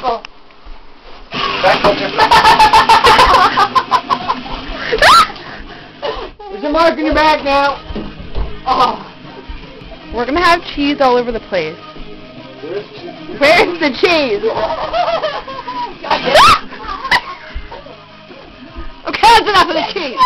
There's a mark in your back now. Oh. We're gonna have cheese all over the place. Where's the cheese? Where's the cheese? Okay, that's enough of the cheese.